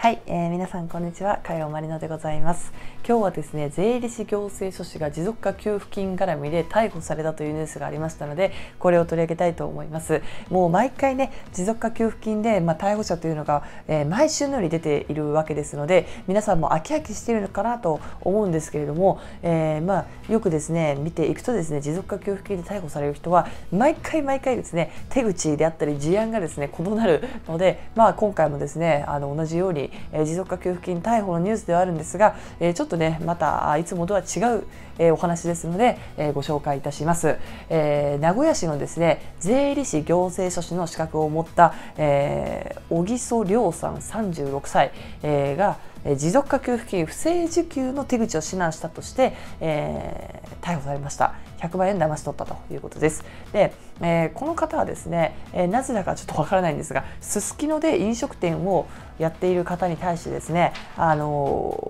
はい、えー、皆さんこんにちは、加山まりのでございます。今日はですね、税理士行政書士が持続化給付金絡みで逮捕されたというニュースがありましたので、これを取り上げたいと思います。もう毎回ね、持続化給付金で、まあ、逮捕者というのが、えー、毎週のように出ているわけですので、皆さんも飽き飽きしているのかなと思うんですけれども、えー、まあ、よくですね、見ていくとですね、持続化給付金で逮捕される人は、毎回毎回ですね、手口であったり事案がですね、異なるので、まあ、今回もですね、あの同じようにえ持続化給付金逮捕のニュースではあるんですが、えちょっとねまたいつもとは違う、えお話ですので、えご紹介いたします、え名古屋市のですね税理士行政書士の資格を持った、え小木曽亮さん36歳、えが持続化給付金不正受給の手口を指南したとして、えー、逮捕されました。100万円騙し取ったということです。で、えー、この方はですね、えー、なぜだかちょっとわからないんですがすすきので飲食店をやっている方に対してですね、あの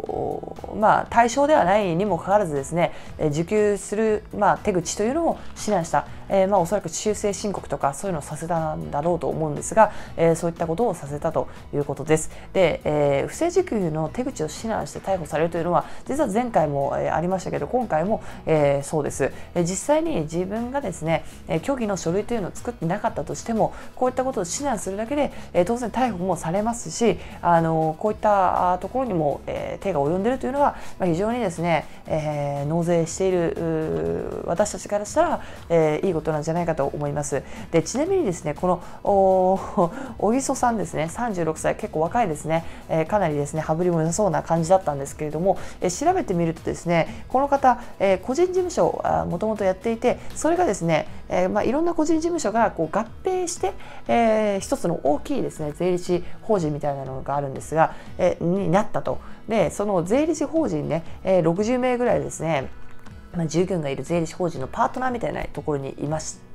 まあ、対象ではないにもかかわらずですね、え受給する、まあ、手口というのを指南した、えー、まあ、おそらく修正申告とかそういうのをさせたんだろうと思うんですが、えー、そういったことをさせたということです。で、えー、不正受給の手口を指南して逮捕されるというのは実は前回も、えありましたけど今回も、えそうです。え実際に自分がですね、え虚偽の書類というのを作ってなかったとしてもこういったことを指南するだけで、え当然逮捕もされますしあのこういったところにも、え手がが及んでいるというのは、まあ、非常にですね、えー納税している私たちからしたら、えーいいことなんじゃないかと思います。でちなみにですねこの小木曽さんですね36歳結構若いですね、えーかなりですね羽振りも良さそうな感じだったんですけれども、えー調べてみるとですねこの方、えー個人事務所もともとやっていてそれがですね、えーまあ、いろんな個人事務所がこう合併して、えー、一つの大きいですね税理士法人みたいなのがあるんですが、えーになったとでその税理士法人ね、え60名ぐらいですね。まあ、従業員がいる税理士法人のパートナーみたいなところにいまして、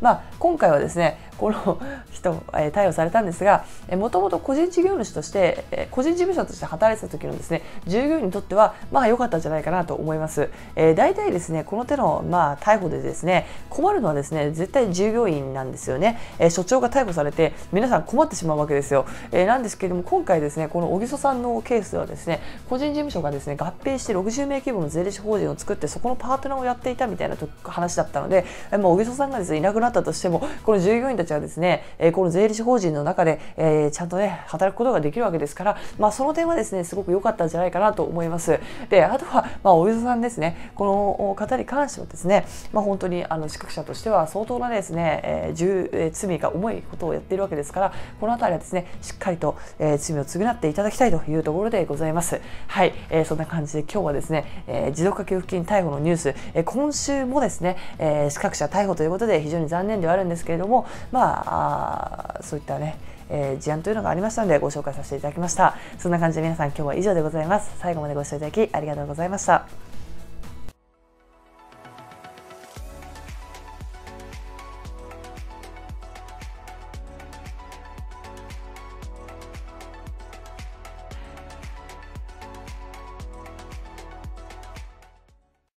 まあ、今回はですねこの人、えー、逮捕されたんですがもともと個人事業主として、えー、個人事務所として働いてた時のですね従業員にとってはまあ良かったんじゃないかなと思います、えー、大体ですねこの手の、まあ、逮捕でですね困るのはですね絶対従業員なんですよね、えー、所長が逮捕されて皆さん困ってしまうわけですよ、えー、なんですけれども今回ですねこの小木曽さんのケースではですね個人事務所がですね合併して60名規模の税理士法人を作ってそこのパートナーをやっていたみたいな話だったので、えー、まあ、小木曽さんがですねいなくなったとしてもこの従業員たちはですね、えこの税理士法人の中で、えちゃんとね働くことができるわけですから、まあ、その点はですねすごく良かったんじゃないかなと思います。であとは、まあ、おゆずさんですねこの方に関してはですね、まあ、本当にあの資格者としては相当なですね、えー、え罪が重いことをやっているわけですからこの辺りはですねしっかりと、えー、罪を償っていただきたいというところでございます。はい、えー、そんな感じで今日はですね、えー、持続化給付金逮捕のニュース、えー、今週もですね、えー、資格者逮捕ということでで非常に残念ではあるんですけれどもまあそういったねえー、事案というのがありましたのでご紹介させていただきました。そんな感じで皆さん今日は以上でございます。最後までご視聴いただきありがとうございました。